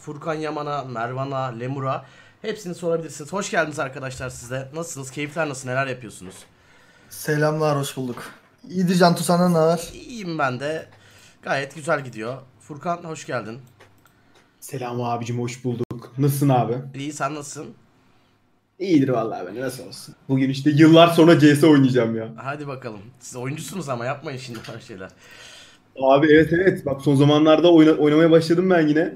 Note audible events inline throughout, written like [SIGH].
Furkan Yaman'a, Mervan'a, Lemur'a hepsini sorabilirsiniz. Hoş geldiniz arkadaşlar size. Nasılsınız? Keyifler nasıl? Neler yapıyorsunuz? Selamlar, hoş bulduk. İyidir Cantu senden ne haber? İyiyim ben de. Gayet güzel gidiyor. Furkan hoş geldin. Selam abicim hoş bulduk. Nasılsın abi? İyi sen nasılsın? İyidir vallahi ben nasıl olsun. Bugün işte yıllar sonra CS oynayacağım ya. Hadi bakalım. Siz oyuncusunuz ama yapmayın şimdi her şeyler. Abi evet evet bak son zamanlarda oyna- oynamaya başladım ben yine.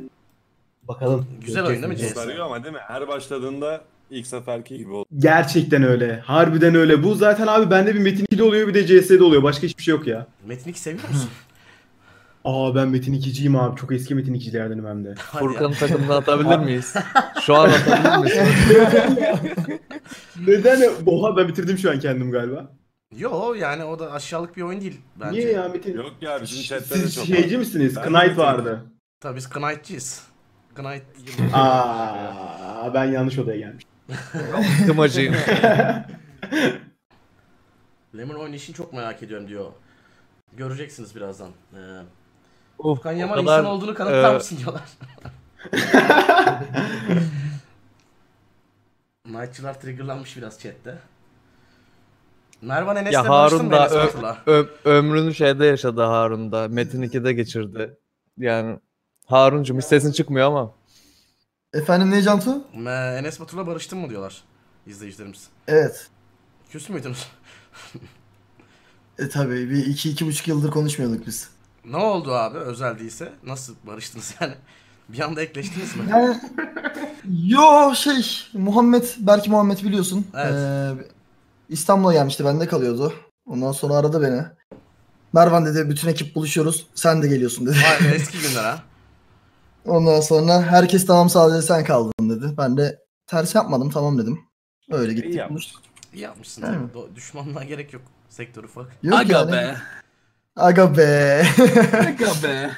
Bakalım. Güzel oyun değil mi CS? Sarıyor ama değil mi? Her başladığında ilk seferki gibi oluyor. Gerçekten öyle. Harbiden öyle. Bu zaten abi bende bir Metin 2'de oluyor bir de CS'de oluyor. Başka hiçbir şey yok ya. Metin 2 seviyor musun? [LAUGHS] Aa ben Metin 2'ciyim abi. Çok eski Metin 2'cilerdenim hem de. Furkan'ın takımına [LAUGHS] atabilir miyiz? Şu an atabilir miyiz? [LAUGHS] Neden? Oha ben bitirdim şu an kendim galiba. Yo yani o da aşağılık bir oyun değil bence. Niye ya Metin? Yok ya bizim chatte de Siz çok şeyci misiniz? Ben Knight vardı. Tabii biz Knight'cıyız. Knight Aa ben yanlış odaya gelmişim. [LAUGHS] Kımacıyım. [LAUGHS] Lemon oynayışını çok merak ediyorum diyor. Göreceksiniz birazdan. Ee, Of, Furkan Yaman kadar, insan olduğunu kanıtlar e, mısın diyorlar. [LAUGHS] Knight'çılar triggerlanmış biraz chatte. Mervan Enes'le Ya Harun da ö- ö- ömrünü şeyde yaşadı Harun da. Metin 2'de geçirdi. Yani Haruncum hiç sesin çıkmıyor ama. Efendim ne Cantu? Me- Enes Batur'la barıştın mı diyorlar izleyicilerimiz. Evet. Küs müydünüz? E tabi bir iki, iki buçuk yıldır konuşmuyorduk biz. ne oldu abi özel değilse? Nasıl barıştınız yani? Bir anda ekleştiniz mi? Yani, yo şey Muhammed, belki Muhammed biliyorsun. Evet. Ee, İstanbul'a gelmişti, bende kalıyordu. Ondan sonra aradı beni. Mervan dedi bütün ekip buluşuyoruz, sen de geliyorsun dedi. Vay be, [LAUGHS] eski günler ha. Ondan sonra herkes tamam sadece sen kaldın dedi. Ben de ters yapmadım tamam dedim. Öyle İyi gittik yapmış. buluştuk. İyi yapmışsın. Değil tabii. mi? Düşmanlığa gerek yok. Sektör ufak. Yok Aga yani. be. Aga be. Aga be.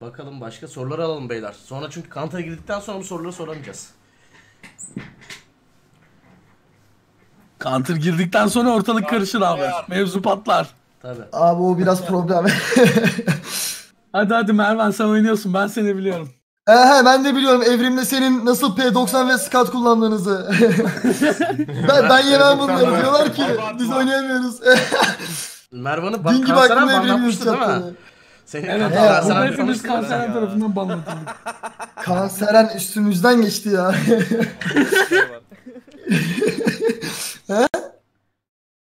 Bakalım başka sorular alalım beyler. Sonra çünkü Counter'a girdikten sonra bu soruları soramayacağız. Counter girdikten sonra ortalık karışır abi. Mevzu patlar. Tabii. Abi o biraz problem. [LAUGHS] Hadi hadi Mervan sen oynuyorsun ben seni biliyorum. Ehe ben de biliyorum evrimde senin nasıl P90 ve SCAT kullandığınızı. [LAUGHS] ben, ben yemem bunları diyorlar ki biz oynayamıyoruz. [LAUGHS] Mervan'ı bak gibi Kanser'e aklımda evrim banlatmıştı değil mi? Senin Evet burada sana hepimiz tanıştılar kanser ya. tarafından banlatıldık. Kanseren üstümüzden geçti ya.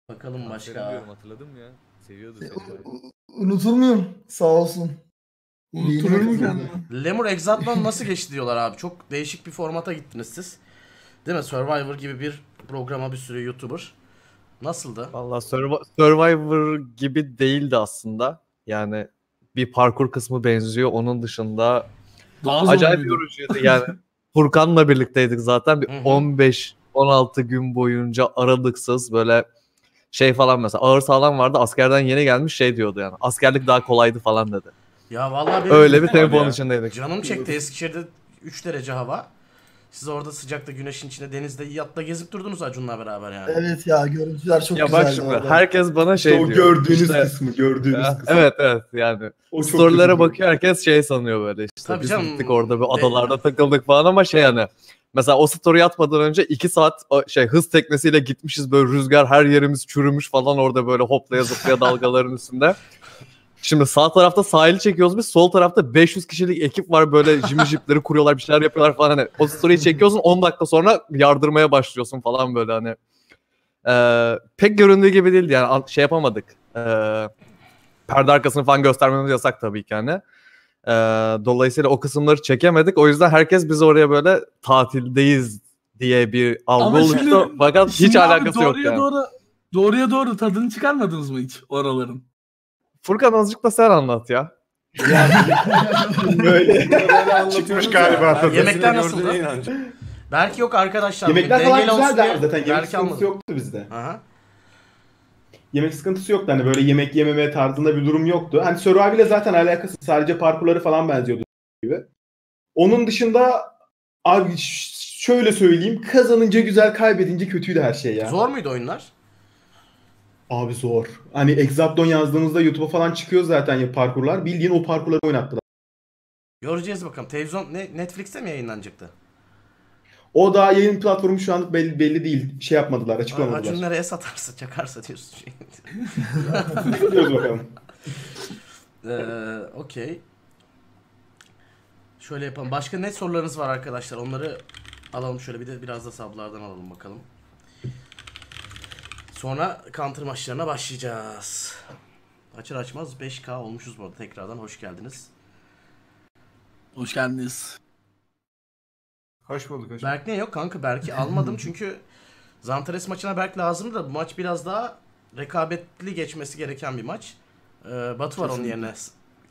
Bakalım başka. hatırladım ya. Seviyordu Unutur muyum? Sağ olsun. Unutturur mu kendini? Lemur Exatlan nasıl geçti diyorlar abi. Çok değişik bir formata gittiniz siz. Değil mi? Survivor gibi bir programa bir sürü YouTuber. Nasıldı? Valla Survi- Survivor gibi değildi aslında. Yani bir parkur kısmı benziyor. Onun dışında Daha acayip yorucuydu yani. [LAUGHS] Furkan'la birlikteydik zaten. Bir Hı hı. 15-16 gün boyunca aralıksız böyle şey falan mesela ağır sağlam vardı askerden yeni gelmiş şey diyordu yani. Askerlik daha kolaydı falan dedi. Ya vallahi benim Öyle bir temponun ya. içindeydik. canım çekti. Eskişehir'de 3 derece hava. Siz orada sıcakta güneşin içinde denizde yatta gezip durdunuz Acun'la beraber yani. Evet ya görüntüler çok Ya güzeldi. bak şimdi orada. herkes bana şey o diyor. gördüğünüz işte- kısmı, gördüğünüz Ya, kısmı. evet evet yani. O Storylere bakıyor herkes şey sanıyor böyle işte. Tabii biz canım. gittik orada bir adalarda takıldık falan ama şey hani mesela o story atmadan önce 2 saat şey hız teknesiyle gitmişiz böyle rüzgar her yerimiz çürümüş falan orada böyle hoplaya zıplaya [LAUGHS] dalgaların üstünde. Şimdi sağ tarafta sahili çekiyoruz biz. Sol tarafta 500 kişilik ekip var böyle jimi jipleri kuruyorlar bir şeyler yapıyorlar falan hani. O story'i çekiyorsun 10 dakika sonra yardırmaya başlıyorsun falan böyle hani. Ee, pek göründüğü gibi değildi yani an- şey yapamadık. Ee, perde arkasını falan göstermemiz yasak tabii ki hani. Ee, dolayısıyla o kısımları çekemedik. O yüzden herkes biz oraya böyle tatildeyiz diye bir algı Ama oluştu. şimdi- Fakat hiç Şimdi abi alakası yok doğruya yani. Doğru, doğruya doğru tadını çıkarmadınız mı hiç oraların? Furkan azıcık da sen anlat ya. [LAUGHS] Böyle. [LAUGHS] Çıkmış galiba. Yemekler nasıldı? Belki yok arkadaşlar. Yemekler falan güzeldi zaten. Yemek sıkıntısı yoktu bizde. Aha. Yemek sıkıntısı yoktu hani böyle yemek yememe tarzında bir durum yoktu. Hani Survivor ile zaten alakası sadece parkurları falan benziyordu gibi. Onun dışında abi şöyle söyleyeyim kazanınca güzel kaybedince kötüydü her şey ya. Zor muydu oyunlar? Abi zor. Hani Exapton yazdığınızda YouTube'a falan çıkıyor zaten ya parkurlar. Bildiğin o parkurları oynattılar. Göreceğiz bakalım. Televizyon ne, Netflix'te mi yayınlanacaktı? O da yayın platformu şu anlık belli, belli değil. Şey yapmadılar, Acun açıklamadılar. nereye satarsa çakarsa diyorsun. Şey. Görüyoruz [LAUGHS] bakalım. Ee, Okey. Şöyle yapalım. Başka ne sorularınız var arkadaşlar? Onları alalım şöyle bir de biraz da sablardan alalım bakalım. Sonra counter maçlarına başlayacağız. Açır açmaz 5K olmuşuz bu arada. Tekrardan hoş geldiniz. Hoş geldiniz. Hoş bulduk hoş Berk ne yok kanka Berk'i almadım [LAUGHS] çünkü Zantares maçına Berk lazımdı da bu maç biraz daha rekabetli geçmesi gereken bir maç. Ee, Batu var onun yerine.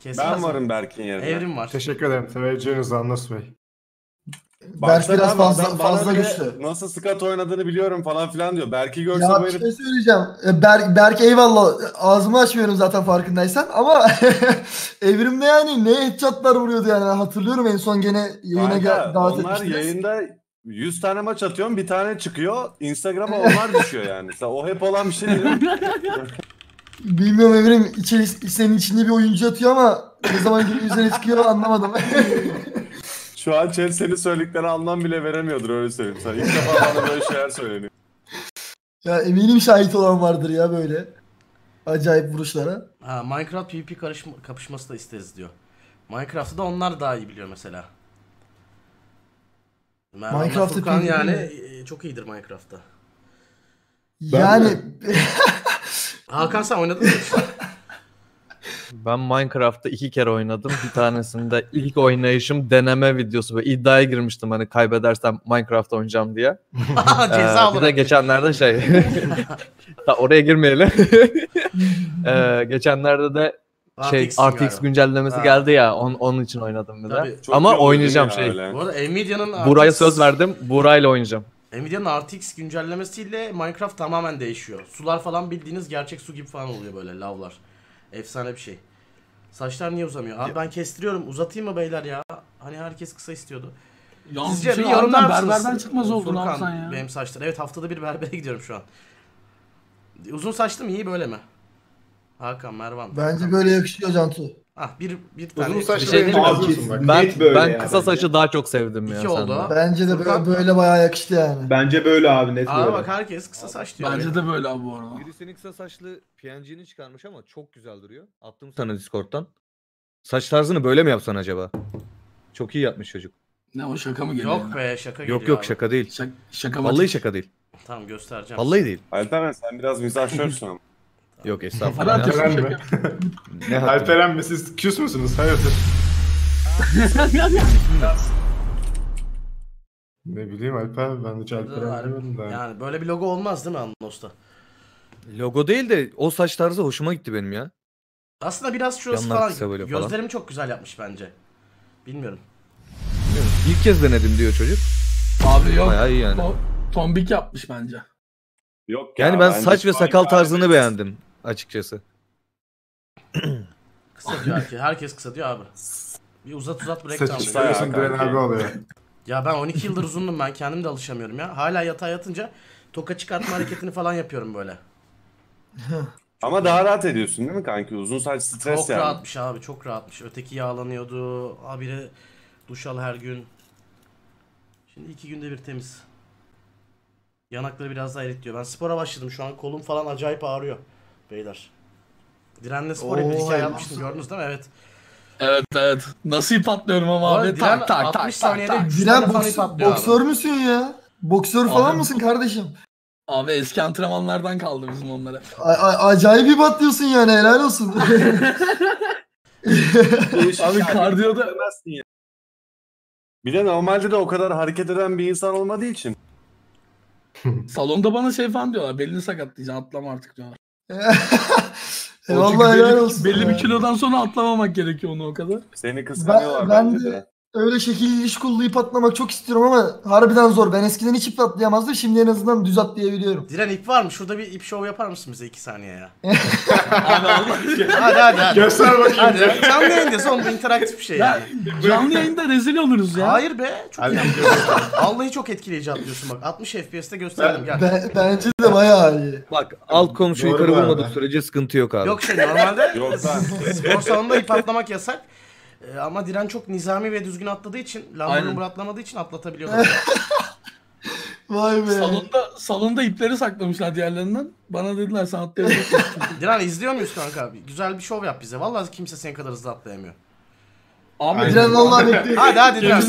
Kesmez Ben mi? varım Berk'in yerine. Evrim var. Teşekkür ederim. Teveccühünüz Anlas Bey. Berk biraz fazla bana fazla güçlü. Nasıl skat oynadığını biliyorum falan filan diyor. Berk'i görse Ya herif şey söyleyeceğim. E, Berk, Berk eyvallah. Ağzımı açmıyorum zaten farkındaysan ama [LAUGHS] evrimde yani ne headshotlar vuruyordu yani. Ben hatırlıyorum en son gene yayına gel- davet onlar etmiştiniz. yayında 100 tane maç atıyorum bir tane çıkıyor. Instagram'a onlar [LAUGHS] düşüyor yani. O hep olan bir şey değil. [LAUGHS] Bilmiyorum Evrim içeri, senin içinde bir oyuncu atıyor ama ne zaman üzerine çıkıyor anlamadım. Şu an chat senin söylediklerine anlam bile veremiyordur öyle söyleyeyim sana. İlk defa bana böyle şeyler söyleniyor. ya eminim şahit olan vardır ya böyle. Acayip vuruşlara. Ha, Minecraft PvP karışma, kapışması da isteriz diyor. Minecraft'ta da onlar daha iyi biliyor mesela. Minecraft'ta Furkan PvP yani mi? e, çok iyidir Minecraft'ta. Yani [LAUGHS] Hakan sen oynadın mı? [LAUGHS] Ben Minecraft'ta iki kere oynadım. Bir tanesinde ilk oynayışım deneme videosu. Böyle iddiaya girmiştim hani kaybedersem Minecraft oynayacağım diye. [LAUGHS] Ceza Ee, bir de geçenlerde şey. [LAUGHS] Ta oraya girmeyelim. [LAUGHS] Ee, geçenlerde de şey RTX galiba. güncellemesi Ha. geldi ya. On, onun için oynadım bir de. Tabii. Ama oynayacağım ya şey. öyle. Bu arada Nvidia'nın Buraya RTX söz verdim. Burayla oynayacağım. Nvidia'nın RTX güncellemesiyle Minecraft tamamen değişiyor. Sular falan bildiğiniz gerçek su gibi falan oluyor böyle lavlar. Efsane bir şey. Saçlar niye uzamıyor? Abi ben kestiriyorum. Uzatayım mı beyler ya? Hani herkes kısa istiyordu. Yalnız Sizce bir şey, yorumlar mısınız? Berberden çıkmaz oldu lan Furkan, sen ya. Benim saçlar. Evet haftada bir berbere gidiyorum şu an. Uzun saçlı mı iyi böyle mi? Hakan, Mervan. bence böyle yakışıyor Cantu. Ah bir bir tane. Uzun saçlı Bir şey diyeyim mi? bak. Ben, Net böyle ben ya kısa bence. saçı daha çok sevdim ya. İki oldu. senden. Bence de böyle, böyle bayağı yakıştı yani. Bence böyle abi net Aa böyle. bak herkes kısa saç diyor. Bence de böyle abi bu arada. Birisinin kısa saçlı PNG'ni çıkarmış ama çok güzel duruyor. Attım sana Discord'dan. Saç tarzını böyle mi yapsan acaba? Çok iyi yapmış çocuk. Ne o şaka mı geliyor? Yok be şaka geliyor Yok yok abi. şaka değil. Şaka, şaka Vallahi şaka değil. Tamam göstereceğim. Vallahi değil. Alperen sen biraz mizahşörsün ama. Yok estağfurullah. Alperen mi? [LAUGHS] ne? Alperen mi? Siz küs müsünüz? Hayırdır? [LAUGHS] Ne bileyim Alper. Ben hiç Alperen demedim de. Yani böyle bir logo olmaz değil mi Anlos'ta? Logo değil de o saç tarzı hoşuma gitti benim ya. Aslında biraz şurası Yanlar falan. Gözlerimi çok güzel yapmış bence. Bilmiyorum. Bilmiyorum, İlk kez denedim diyor çocuk. Abi yok. Bayağı iyi yani. To- tombik yapmış bence. Yok ya, Yani ben saç ve sakal tarzını beğendim açıkçası. [CLEARS THROAT] Kısa diyor herkes. Herkes kısa diyor abi. Bir uzat uzat break Saç down. Kısa ya istiyorsun Diren abi oluyor. Ya ben 12 yıldır uzundum ben kendim de alışamıyorum ya. Hala yatağa yatınca toka çıkartma hareketini falan yapıyorum böyle. [LAUGHS] Ama daha rahat ediyorsun değil mi kanki? Uzun saç stres çok yani. rahatmış abi çok rahatmış. Öteki yağlanıyordu. Habire duş al her gün. Şimdi iki günde bir temiz. Yanakları biraz daha eritliyor. Ben spora başladım şu an kolum falan acayip ağrıyor. Beyler. Direnle spor Oo, yapıyor. Hikaye helal yapmıştım gördünüz değil mi? Evet. Evet evet. Nasıl ip atlıyorum ama Abi. Diren Tak tak 60 tak tak saniyede tak. Diren boks- boksör müsün ya? Boksör falan Abi- mısın kardeşim? Abi eski antrenmanlardan kaldı bizim onlara. A- a- acayip bir batlıyorsun yani helal olsun. [LAUGHS] [LAUGHS] Abi kardiyoda Demezsin ya. Bir de normalde de o kadar hareket eden bir insan olmadığı için. salonda bana şey falan diyorlar. Belini sakatlayacaksın atlama artık diyorlar. O Eyvallah çünkü helal belli, olsun. belli ya. bir kilodan sonra atlamamak gerekiyor onu o kadar. Seni kıskanıyorlar Ben- ben bence de- de. Öyle şekilli iş kullayıp atlamak çok istiyorum ama harbiden zor. Ben eskiden hiç ip atlayamazdım. Şimdi en azından düz atlayabiliyorum. Diren ip var mı? Şurada bir ip şov yapar mısın bize 2 saniye ya? [LAUGHS] Abi Allah hadi hadi hadi. Göster bakayım. Hadi. Canlı yayındayız oğlum bu interaktif bir şey yani. Canlı yayında rezil oluruz ya. Hayır be. Çok iyi. [LAUGHS] Vallahi çok etkileyici atlıyorsun bak. 60 FPS'te gösterdim gel. Ben- bence de bayağı iyi. Bak alt komşu Doğru yukarı bu arada. vurmadık sürece sıkıntı yok abi. Yok şey normalde Yok ben. spor salonunda ip atlamak yasak. Ee, ama Diren çok nizami ve düzgün atladığı için, lambur Aynen. lumbur atlamadığı için atlatabiliyorlar. [LAUGHS] Vay be. Salonda, salonda ipleri saklamışlar diğerlerinden. Bana dediler sen atlayabilirsin. [LAUGHS] Diren izliyor muyuz kanka abi? Güzel bir şov yap bize. Vallahi kimse senin kadar hızlı atlayamıyor. Abi Diren vallahi bekliyorum. Hadi hadi Diren.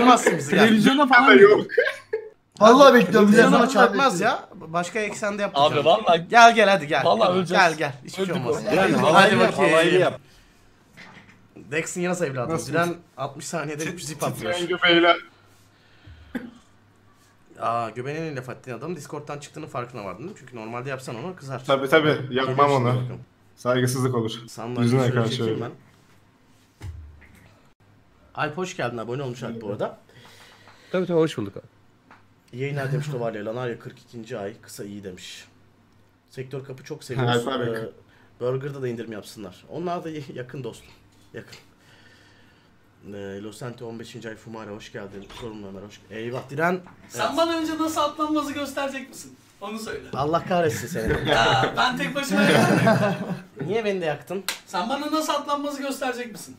Durmazsın bizi gel. televizyona falan Yok. [LAUGHS] Vallahi bekliyorum. Diren, Televizyona vallahi çarpmaz bekliyorum. ya. Başka eksende yapacağım. Abi vallahi Gel gel hadi gel. Vallahi gel, öleceğiz. Gel gel. Hiçbir şey Öldük olmaz. Yani Hadi halaylı yap, bakayım. halaylı yap. Dex'in yine evladım. Nasıl? Diren 60 saniyede 300 ip atlıyor. Titreyen göbeğiyle. Aa göbeğin eliyle Fatih'in adamın Discord'dan çıktığının farkına vardın değil mi? Çünkü normalde yapsan onu kızar. Tabii tabii Geliyor yapmam onu. bakalım. Saygısızlık olur. Sandalye Yüzüne şöyle karşı çekeyim öyle. ben. Alp hoş geldin abone olmuş Alp bu arada. Tabii tabii hoş bulduk abi. Yayınlar demiş Tovarya Lanarya 42. ay kısa iyi demiş. Sektör kapı çok seviyoruz. Alp abi. Ee, Burger'da da indirim yapsınlar. Onlar da yakın dostum. Yakın. Ee, Losante 15. ay Fumara hoş geldin. Sorumlu Ömer hoş Eyvah Diren. Sen bana önce nasıl atlanması gösterecek misin? Onu söyle. Allah kahretsin seni. [LAUGHS] Ya ben tek başıma [LAUGHS] yapamam. Niye beni de yaktın? Sen bana nasıl atlanması gösterecek misin?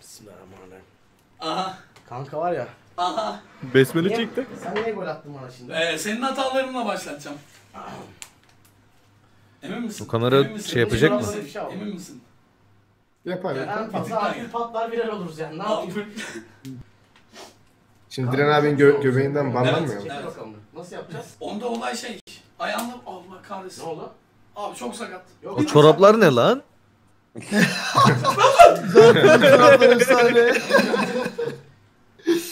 Bismillahirrahmanirrahim. Aha. Kanka var ya. Aha. Besmele Niye, çekti. sen niye gol attın bana şimdi? Ee, senin hatalarınla başlatacağım. Emin misin? O kamera Emin misin? şey yapacak mı? Emin misin? Yapar Ya, yapar. En fazla akül patlar viral oluruz yani. Ne yapayım? Şimdi Diren abinin gö- göbeğinden banlanmıyor mu? Evet. bakalım. Nasıl yapacağız? [LAUGHS] Onda olay şey. Ayağımda Allah kahretsin. Ne oldu? Abi çok sakat. Yok. O çoraplar ne lan? Taraftar efsane.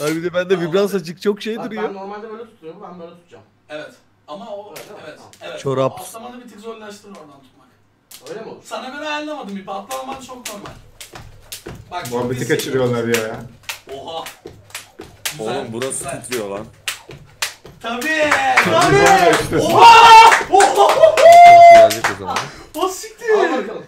Abi de bende vibrans açık çok şey Bak ben duruyor. normalde böyle tutuyorum. Ben böyle tutacağım. Evet. Ama o evet. Evet. Çorap. Atlamanı bir tık zorlaştırır oradan tutmak. Öyle mi olur? Sana göre ayarlamadım bir atlamaman çok normal. Bak çok Muhabbeti kaçırıyorlar ya. Oha. Güzel, Oğlum burası güzel. titriyor lan. Tabii. Tabii Tabii. ya işte. Gelecek o zaman. O Al siktir. bakalım.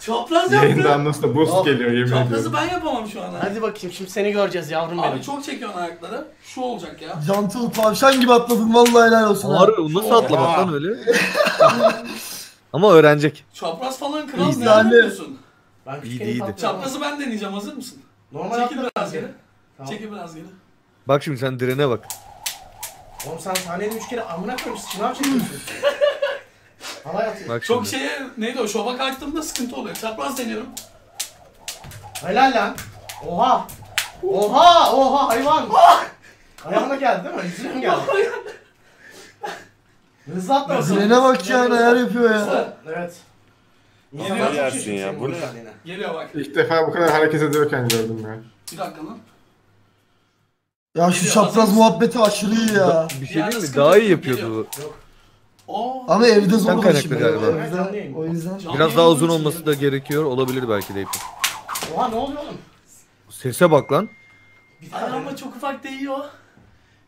Çapraz yaptı. anlasın da boost Oh. geliyor yemin Çaprazı ediyorum. ben yapamam şu an. ha. Hadi bakayım şimdi seni göreceğiz yavrum Abi benim. çok çekiyorsun ayakları. Şu olacak ya. Jantul tavşan gibi atladın vallahi helal olsun. ha. Ağrı nasıl atlamak lan öyle? [LAUGHS] Ama öğrenecek. Çapraz falan kral ne yapıyorsun? Ben İyiydi, iyiydi. Çaprazı ben deneyeceğim hazır mısın? Normal Çekil biraz geri. Tamam. Çekil biraz geri. Bak şimdi sen direne bak. Oğlum sen saniyede 3 kere amına koymuşsun. Sınav çekiyorsun. [LAUGHS] Halay atıyor. Bak Çok şimdi. şeye neydi o şova kalktığımda sıkıntı oluyor. Çapraz deniyorum. Helal lan. Oha. Oha. Oha hayvan. Ayağına geldi değil mi? Yüzüne geldi? Hızlı atla bakalım. Direne bak ya neler yapıyor ya. Evet. Geliyor. Yersin ya, bu ne? Geliyor bak. İlk defa bu kadar hareket ediyorken gördüm ya. Bir dakika lan. Ya şu çapraz muhabbeti aşırı iyi ya. Bir şey değil mi? sıkıntı Daha iyi yok, yapıyordu bu. Oo. Ama evde zor kaynaklı şimdi. galiba. O yüzden, o yüzden. Canlı Biraz daha yayın uzun için olması da gerekiyor. Olabilir belki de ipin. Oha ne oluyor oğlum? Sese bak lan. Bir tane Ayağıma çok ufak değiyor.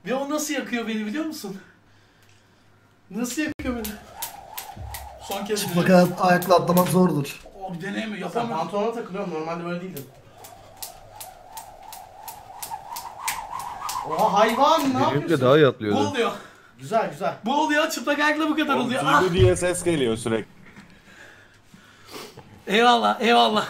Ve o nasıl yakıyor beni biliyor musun? Nasıl yakıyor beni? Son kez Çıplak ayak- ayakla atlamak zordur. O bir deneyim mi? Sen Yapamıyorum. pantolona takılıyorum normalde böyle değildim. Oha hayvan ne yapıyorsun? daha iyi Bu atlıyordu. oluyor. Güzel güzel. Bu oluyor. Çıplak ayakla bu kadar oluyor. Ah. Zulu diye ses geliyor sürekli. Eyvallah, eyvallah.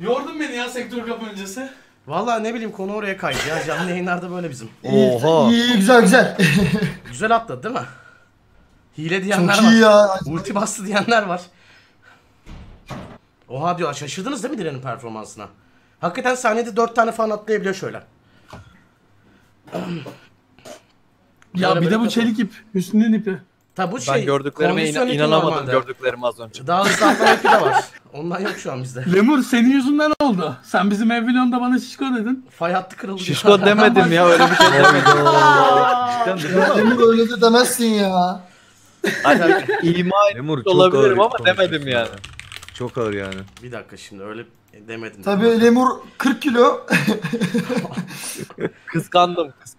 Yordun beni ya sektör kapı öncesi. Vallahi ne bileyim konu oraya kaydı ya. Canlı yayınlarda böyle bizim. Oha. iyi, iyi, güzel güzel. Güzel atladı değil mi? Hile diyenler Çok var. iyi ya. Ulti bastı diyenler var. Oha diyor. Şaşırdınız değil mi Diren'in performansına? Hakikaten sahnede 4 tane falan atlayabiliyor şöyle. Ya Böyle bir de böyle bu çelik ip. Üstünün ipi. Tabi bu şey. Ben gördüklerime kondisyon ina- ipi inanamadım normalde. gördüklerime az önce. Daha hızlı atlama ipi de var. Ondan yok şu an bizde. Lemur senin yüzünden oldu. Sen bizim ev vlogunda bana şişko dedin. Fay hattı kırıldı. Şişko demedim ya öyle bir şey demedim. Demir öyle de demezsin ya. Hani ima Lemur çok olabilirim ağır ama demedim yani. Çok ağır yani. Bir dakika şimdi öyle demedim. Tabii Lemur 40 kilo. Kıskandım kıskandım.